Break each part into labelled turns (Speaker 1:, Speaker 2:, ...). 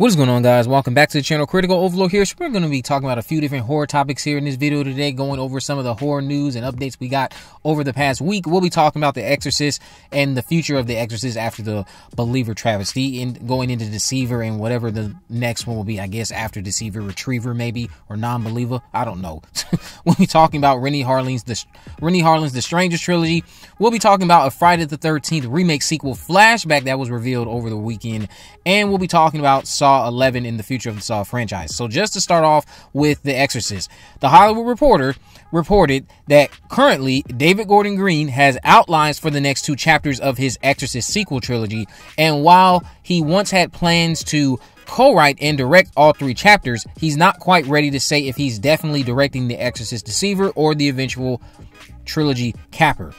Speaker 1: What is going on guys? Welcome back to the channel Critical Overlord here. So we're going to be talking about a few different horror topics here in this video today, going over some of the horror news and updates we got over the past week. We'll be talking about The Exorcist and the future of The Exorcist after the Believer travesty and going into Deceiver and whatever the next one will be, I guess, after Deceiver, Retriever maybe, or Non-Believer. I don't know. we'll be talking about Renny Harlin's the, Renny Harlin's The Strangers trilogy. We'll be talking about a Friday the 13th remake sequel flashback that was revealed over the weekend. And we'll be talking about Saw Saw 11 in the future of the Saw franchise. So just to start off with The Exorcist, The Hollywood Reporter reported that currently David Gordon Green has outlines for the next two chapters of his Exorcist sequel trilogy, and while he once had plans to co-write and direct all three chapters, he's not quite ready to say if he's definitely directing The Exorcist Deceiver or the eventual trilogy capper.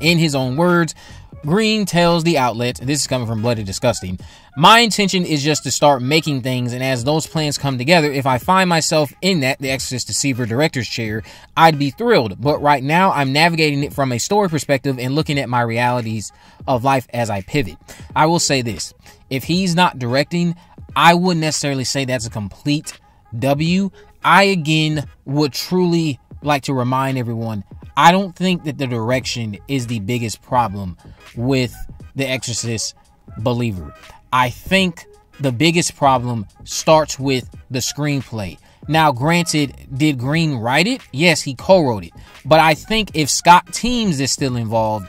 Speaker 1: In his own words, Green tells the outlet, this is coming from Bloody Disgusting, my intention is just to start making things, and as those plans come together, if I find myself in that, the Exorcist Deceiver director's chair, I'd be thrilled. But right now, I'm navigating it from a story perspective and looking at my realities of life as I pivot. I will say this if he's not directing, I wouldn't necessarily say that's a complete W. I again would truly like to remind everyone I don't think that the direction is the biggest problem with The Exorcist Believer. I think the biggest problem starts with the screenplay. Now, granted, did Green write it? Yes, he co wrote it. But I think if Scott Teems is still involved,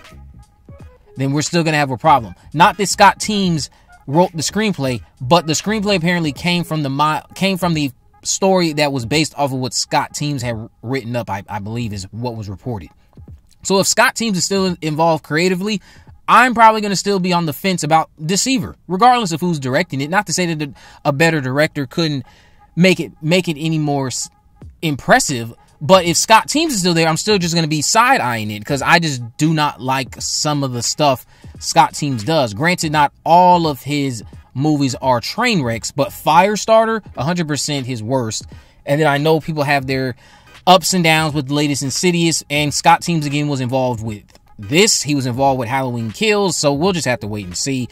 Speaker 1: then we're still going to have a problem. Not that Scott Teems wrote the screenplay, but the screenplay apparently came from the came from the story that was based off of what Scott Teems had written up, I, I believe is what was reported. So if Scott Teems is still involved creatively, I'm probably going to still be on the fence about Deceiver, regardless of who's directing it. Not to say that a better director couldn't make it make it any more impressive, but if Scott Teems is still there, I'm still just going to be side eyeing it because I just do not like some of the stuff Scott Teems does. Granted, not all of his movies are train wrecks, but Firestarter, 100% his worst. And then I know people have their ups and downs with the latest Insidious, and Scott Teems again was involved with this. He was involved with Halloween Kills, so we'll just have to wait and see.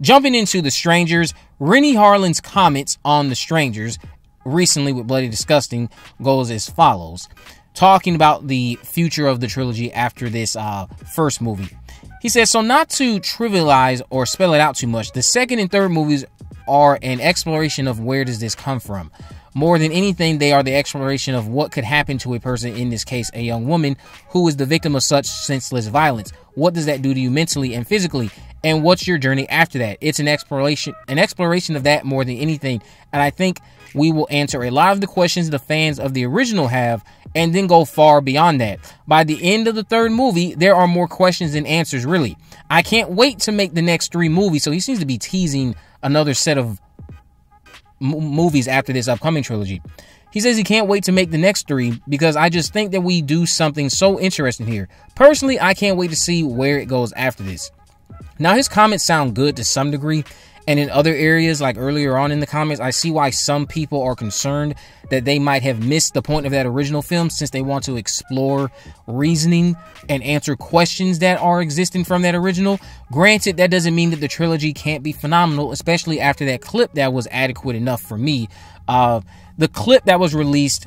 Speaker 1: Jumping into The Strangers, Renny Harlin's comments on The Strangers recently with Bloody Disgusting goes as follows. Talking about the future of the trilogy after this uh, first movie. He says, so not to trivialize or spell it out too much, the second and third movies are an exploration of where does this come from. More than anything, they are the exploration of what could happen to a person, in this case, a young woman, who is the victim of such senseless violence. What does that do to you mentally and physically? And what's your journey after that? It's an exploration, an exploration of that more than anything. And I think we will answer a lot of the questions the fans of the original have and then go far beyond that. By the end of the third movie, there are more questions than answers, really. I can't wait to make the next three movies. So he seems to be teasing another set of movies after this upcoming trilogy. He says he can't wait to make the next three because I just think that we do something so interesting here. Personally, I can't wait to see where it goes after this. Now, his comments sound good to some degree, and in other areas, like earlier on in the comments, I see why some people are concerned that they might have missed the point of that original film since they want to explore reasoning and answer questions that are existing from that original. Granted, that doesn't mean that the trilogy can't be phenomenal, especially after that clip that was adequate enough for me. Uh, the clip that was released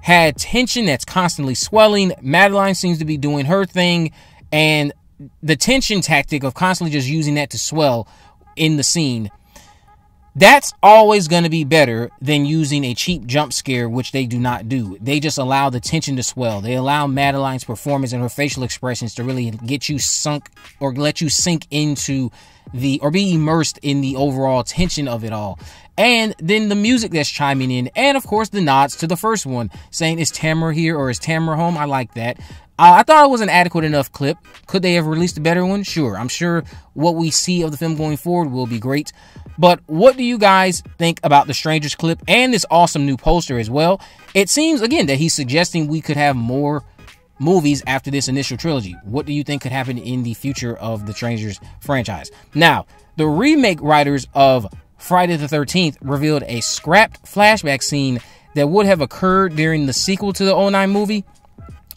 Speaker 1: had tension that's constantly swelling. Madelaine seems to be doing her thing, and the tension tactic of constantly just using that to swell in the scene, that's always going to be better than using a cheap jump scare, which they do not do. They just allow the tension to swell. They allow Madelaine's performance and her facial expressions to really get you sunk or let you sink into the or be immersed in the overall tension of it all. And then the music that's chiming in, and of course the nods to the first one, saying, Is Tamara here or is Tamara home? I like that. Uh, I thought it was an adequate enough clip. Could they have released a better one? Sure. I'm sure what we see of the film going forward will be great. But what do you guys think about the Strangers clip and this awesome new poster as well? It seems, again, that he's suggesting we could have more movies after this initial trilogy. What do you think could happen in the future of the Strangers franchise? Now, the remake writers of Friday the 13th revealed a scrapped flashback scene that would have occurred during the sequel to the 09 movie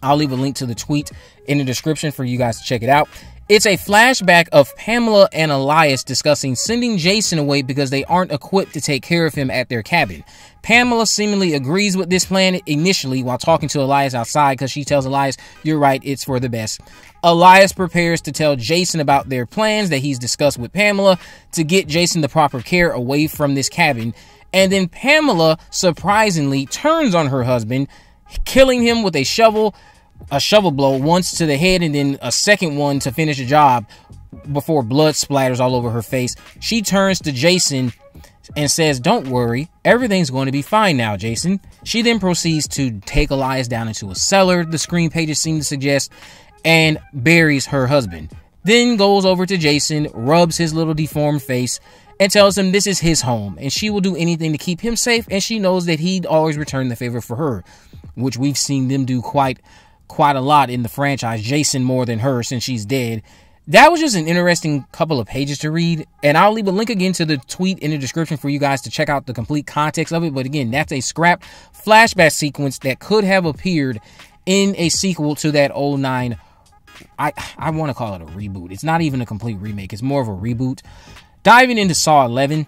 Speaker 1: I'll leave a link to the tweet in the description for you guys to check it out. It's a flashback of Pamela and Elias discussing sending Jason away because they aren't equipped to take care of him at their cabin. Pamela seemingly agrees with this plan initially while talking to Elias outside because she tells Elias, You're right, it's for the best. Elias prepares to tell Jason about their plans that he's discussed with Pamela to get Jason the proper care away from this cabin. And then Pamela surprisingly turns on her husband, killing him with a shovel a shovel blow once to the head and then a second one to finish the job before blood splatters all over her face. She turns to Jason and says, Don't worry, everything's going to be fine now, Jason. She then proceeds to take Elias down into a cellar, the screen pages seem to suggest, and buries her husband. Then goes over to Jason, rubs his little deformed face, and tells him this is his home and she will do anything to keep him safe and she knows that he'd always return the favor for her, which we've seen them do quite quite a lot in the franchise. Jason more than her since she's dead. That was just an interesting couple of pages to read, and I'll leave a link again to the tweet in the description for you guys to check out the complete context of it. But again, that's a scrap flashback sequence that could have appeared in a sequel to that 09 I I want to call it a reboot. It's not even a complete remake. It's more of a reboot. Diving into Saw 11,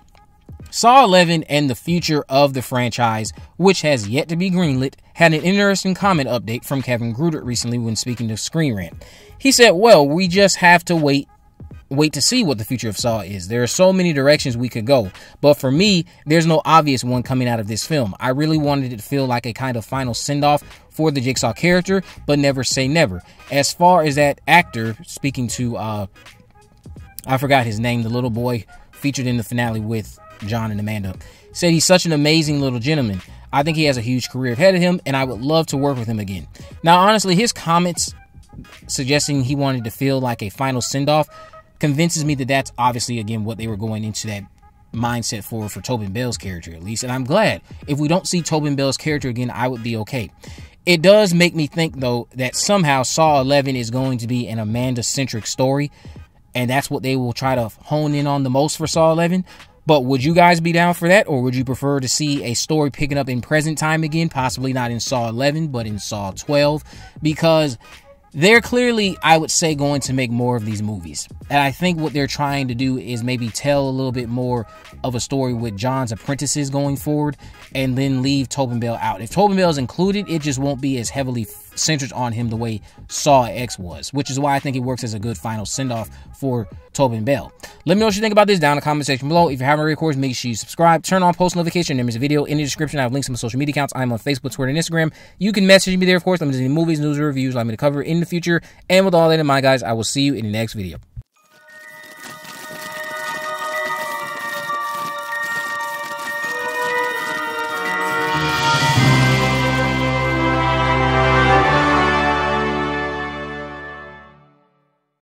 Speaker 1: Saw 11 and the future of the franchise, which has yet to be greenlit, had an interesting comment update from Kevin Greutert recently when speaking to Screen Rant. He said, "Well, we just have to wait wait to see what the future of Saw is. There are so many directions we could go, but for me, there's no obvious one coming out of this film. I really wanted it to feel like a kind of final send-off for the Jigsaw character, but never say never. As far as that actor speaking to uh I forgot his name, the little boy featured in the finale with John and Amanda, said he's such an amazing little gentleman. I think he has a huge career ahead of him, and I would love to work with him again. Now, honestly, his comments suggesting he wanted to feel like a final send off convinces me that that's obviously, again, what they were going into that mindset for for Tobin Bell's character, at least. And I'm glad. If we don't see Tobin Bell's character again, I would be okay. It does make me think, though, that somehow Saw 11 is going to be an Amanda centric story, and that's what they will try to hone in on the most for Saw 11. But would you guys be down for that, or would you prefer to see a story picking up in present time again, possibly not in Saw 11, but in Saw 12? Because they're clearly, I would say, going to make more of these movies. And I think what they're trying to do is maybe tell a little bit more of a story with John's apprentices going forward and then leave Tobin Bell out. If Tobin Bell is included, it just won't be as heavily centered on him the way Saw X was, which is why I think it works as a good final send off for Tobin Bell. Let me know what you think about this down in the comment section below. If you haven't already, of course, make sure you subscribe, turn on post notification. There's a video in the description. I have links to my social media accounts. I'm on Facebook, Twitter, and Instagram. You can message me there, of course. I'm doing movies, news, reviews, like me to cover in the future. And with all that in mind, guys, I will see you in the next video.